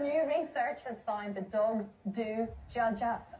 New research has found that dogs do judge us.